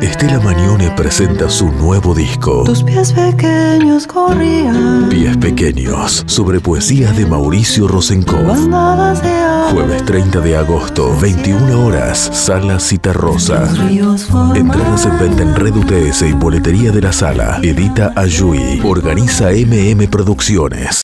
Estela Mañone presenta su nuevo disco. Tus pies pequeños corrían. Pies pequeños, sobre poesía de Mauricio Rosenkopf. Jueves 30 de agosto, 21 horas, Sala Citarrosa. Rosa. Entradas en venta en Red UTS y Boletería de la Sala. Edita Ayui. Organiza MM Producciones.